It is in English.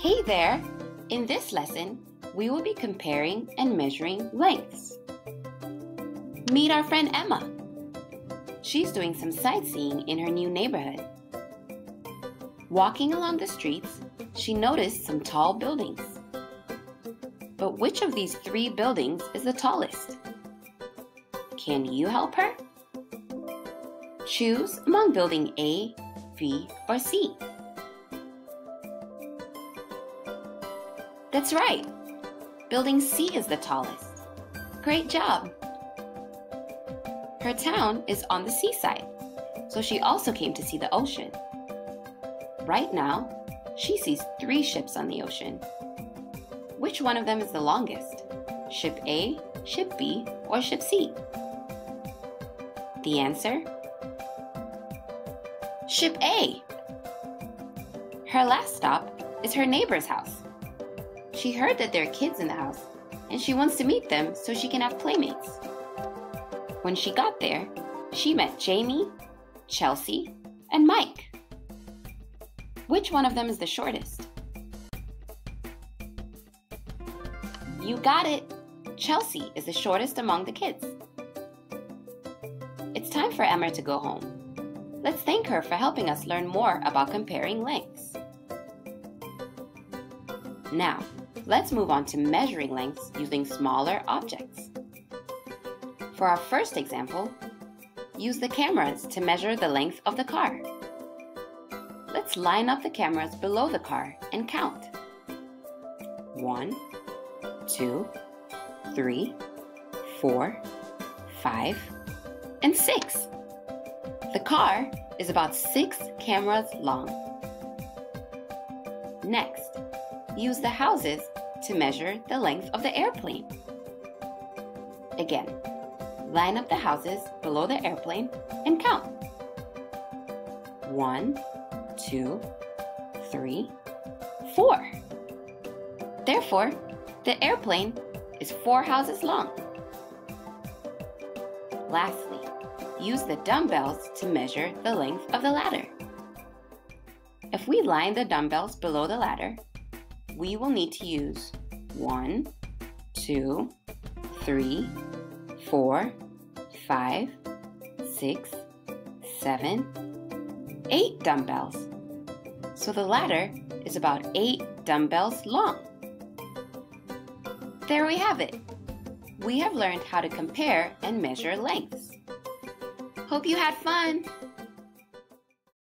Hey there! In this lesson, we will be comparing and measuring lengths. Meet our friend Emma. She's doing some sightseeing in her new neighborhood. Walking along the streets, she noticed some tall buildings. But which of these three buildings is the tallest? Can you help her? Choose among building A, B, or C. That's right. Building C is the tallest. Great job. Her town is on the seaside, so she also came to see the ocean. Right now, she sees three ships on the ocean. Which one of them is the longest? Ship A, Ship B, or Ship C? The answer? Ship A. Her last stop is her neighbor's house. She heard that there are kids in the house and she wants to meet them so she can have playmates. When she got there, she met Jamie, Chelsea, and Mike. Which one of them is the shortest? You got it! Chelsea is the shortest among the kids. It's time for Emma to go home. Let's thank her for helping us learn more about comparing lengths. Now, let's move on to measuring lengths using smaller objects. For our first example, use the cameras to measure the length of the car. Let's line up the cameras below the car and count. One, two, three, four, five, and six. The car is about six cameras long. Next, use the houses to measure the length of the airplane. Again, line up the houses below the airplane and count. One, two, three, four. Therefore, the airplane is four houses long. Lastly, use the dumbbells to measure the length of the ladder. If we line the dumbbells below the ladder, we will need to use one, two, three, four, five, six, seven, eight dumbbells. So the ladder is about eight dumbbells long. There we have it. We have learned how to compare and measure lengths. Hope you had fun!